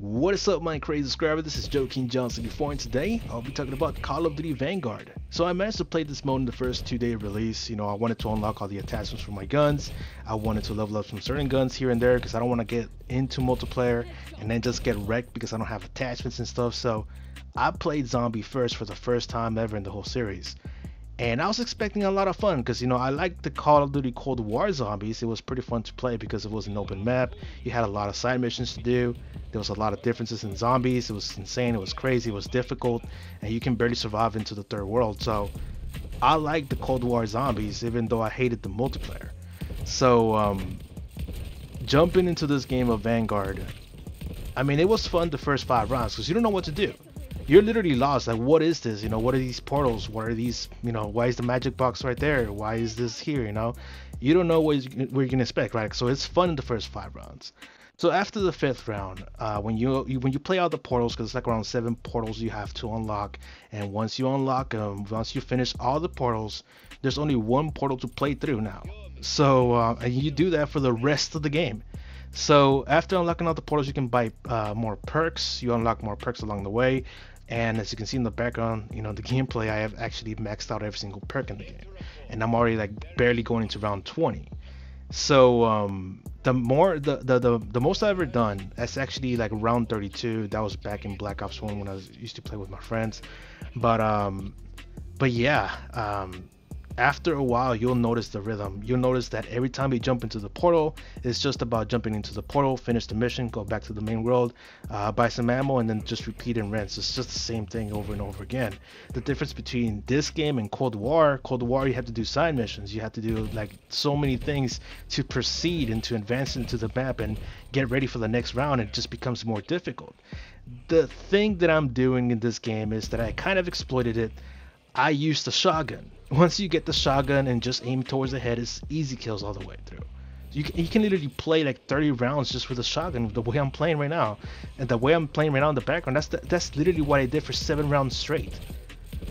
What is up my crazy subscriber, this is Joe King Johnson. Before and today I'll be talking about Call of Duty Vanguard. So I managed to play this mode in the first two day release, you know I wanted to unlock all the attachments for my guns, I wanted to level up some certain guns here and there because I don't want to get into multiplayer and then just get wrecked because I don't have attachments and stuff. So I played Zombie first for the first time ever in the whole series and I was expecting a lot of fun because you know I like the Call of Duty Cold War zombies. It was pretty fun to play because it was an open map. You had a lot of side missions to do. There was a lot of differences in zombies. It was insane. It was crazy. It was difficult, and you can barely survive into the third world. So I like the Cold War zombies, even though I hated the multiplayer. So um, jumping into this game of Vanguard, I mean it was fun the first five rounds because you don't know what to do you're literally lost. Like, what is this? You know, what are these portals? What are these? You know, why is the magic box right there? Why is this here? You know, you don't know what, you, what you're gonna expect, right? So it's fun in the first five rounds. So after the fifth round, uh, when you, you, when you play out the portals, because it's like around seven portals you have to unlock, and once you unlock them, once you finish all the portals, there's only one portal to play through now. So uh, and you do that for the rest of the game. So after unlocking all the portals, you can buy uh, more perks. You unlock more perks along the way. And as you can see in the background, you know, the gameplay, I have actually maxed out every single perk in the game. And I'm already like barely going into round 20. So um, the more the, the the the most I've ever done, that's actually like round 32. That was back in Black Ops 1 when I was used to play with my friends. But um but yeah, um after a while you'll notice the rhythm. You'll notice that every time you jump into the portal it's just about jumping into the portal finish the mission go back to the main world uh, buy some ammo and then just repeat and rinse. It's just the same thing over and over again. The difference between this game and cold war cold war you have to do side missions. You have to do like so many things to proceed and to advance into the map and get ready for the next round. It just becomes more difficult. The thing that i'm doing in this game is that i kind of exploited it. I used the shotgun. Once you get the shotgun and just aim towards the head, it's easy kills all the way through. You can, you can literally play like 30 rounds just with a shotgun the way I'm playing right now. And the way I'm playing right now in the background, that's the, that's literally what I did for 7 rounds straight.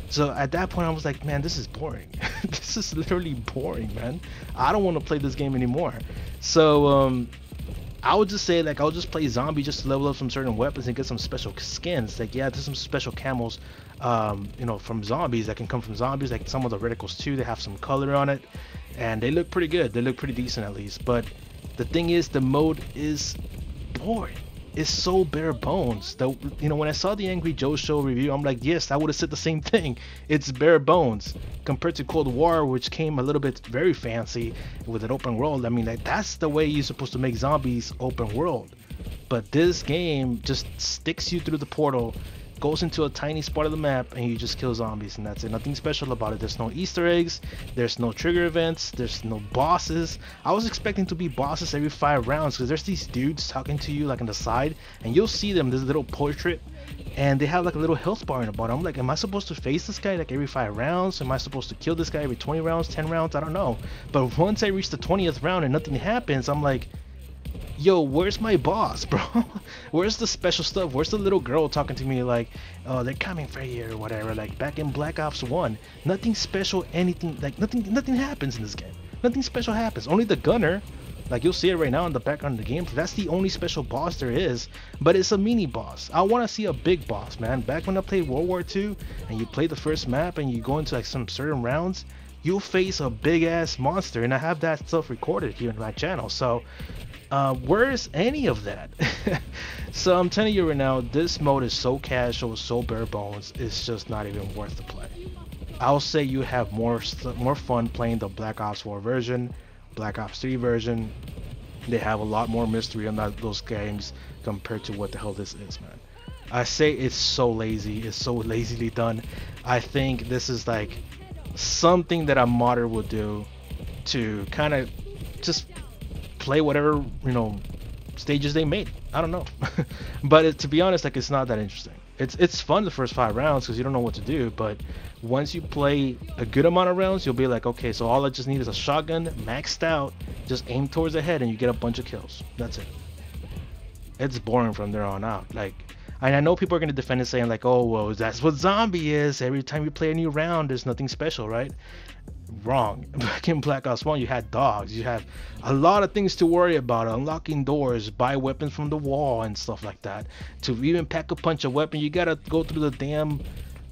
So at that point I was like, man, this is boring. this is literally boring, man. I don't want to play this game anymore. So um, I would just say like I'll just play zombie just to level up some certain weapons and get some special skins. Like yeah, there's some special camos, um, you know, from zombies that can come from zombies. Like some of the reticles too, they have some color on it, and they look pretty good. They look pretty decent at least. But the thing is, the mode is boring is so bare bones that you know when I saw the Angry Joe show review, I'm like, yes, I would have said the same thing. It's bare bones compared to Cold War, which came a little bit very fancy with an open world. I mean, like that's the way you're supposed to make zombies open world. But this game just sticks you through the portal goes into a tiny spot of the map and you just kill zombies and that's it. Nothing special about it. There's no easter eggs. There's no trigger events. There's no bosses. I was expecting to be bosses every five rounds because there's these dudes talking to you like on the side and you'll see them this little portrait and they have like a little health bar in the bottom. I'm like am i supposed to face this guy like every five rounds? Am i supposed to kill this guy every 20 rounds 10 rounds? I don't know. But once i reach the 20th round and nothing happens i'm like yo, where's my boss, bro? where's the special stuff? Where's the little girl talking to me like, oh, they're coming for you or whatever? Like back in Black Ops 1, nothing special, anything, like nothing, nothing happens in this game. Nothing special happens. Only the gunner, like you'll see it right now in the background of the game. That's the only special boss there is, but it's a mini boss. I want to see a big boss, man. Back when I played World War II and you play the first map and you go into like some certain rounds, you'll face a big ass monster and I have that stuff recorded here in my channel. So uh, where's any of that? so I'm telling you right now, this mode is so casual, so bare bones, it's just not even worth the play. I'll say you have more more fun playing the Black Ops 4 version, Black Ops 3 version. They have a lot more mystery on that, those games compared to what the hell this is, man. I say it's so lazy, it's so lazily done. I think this is like something that a modder would do to kind of just play whatever you know stages they made. I don't know, but it, to be honest, like it's not that interesting. It's it's fun the first five rounds because you don't know what to do, but once you play a good amount of rounds, you'll be like, okay, so all I just need is a shotgun maxed out, just aim towards the head, and you get a bunch of kills. That's it. It's boring from there on out. Like, and I know people are gonna defend it saying like, oh, well, that's what zombie is. Every time you play a new round, there's nothing special, right? wrong. Back in Black Ops 1, you had dogs. You had a lot of things to worry about. Unlocking doors, buy weapons from the wall, and stuff like that. To even pack a punch a weapon, you gotta go through the damn.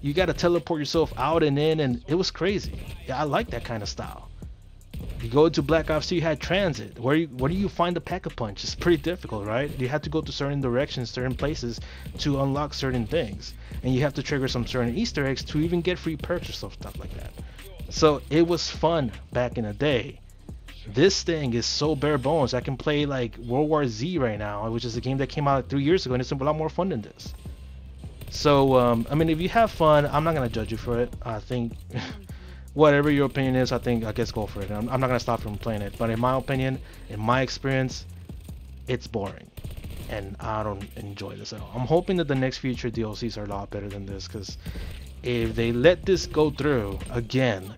You gotta teleport yourself out and in, and it was crazy. Yeah, I like that kind of style. You go to Black Ops 2, you had TranZit. Where you, where do you find the pack a punch? It's pretty difficult, right? You have to go to certain directions, certain places to unlock certain things, and you have to trigger some certain Easter eggs to even get free perks or stuff like that. So it was fun back in the day. This thing is so bare bones. I can play like World War Z right now, which is a game that came out three years ago, and it's a lot more fun than this. So, um, I mean, if you have fun, I'm not gonna judge you for it. I think whatever your opinion is, I think I guess go for it. I'm, I'm not gonna stop from playing it, but in my opinion, in my experience, it's boring, and I don't enjoy this at all. I'm hoping that the next future DLCs are a lot better than this, because if they let this go through again,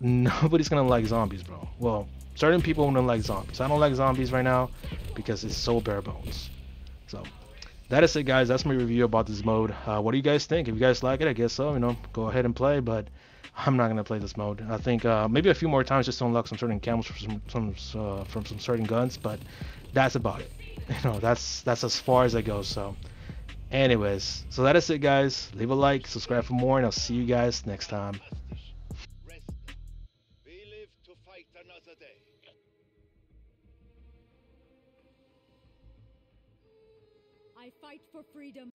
nobody's gonna like zombies, bro. Well, certain people don't like zombies. I don't like zombies right now because it's so bare bones. So that is it, guys. That's my review about this mode. Uh, what do you guys think? If you guys like it, I guess so. You know, go ahead and play. But I'm not gonna play this mode. I think uh, maybe a few more times just to unlock some certain camos from some, some uh, from some certain guns. But that's about it. You know, that's that's as far as I go. So. Anyways, so that is it, guys. Leave a like, subscribe for more, and I'll see you guys next time. I fight for freedom.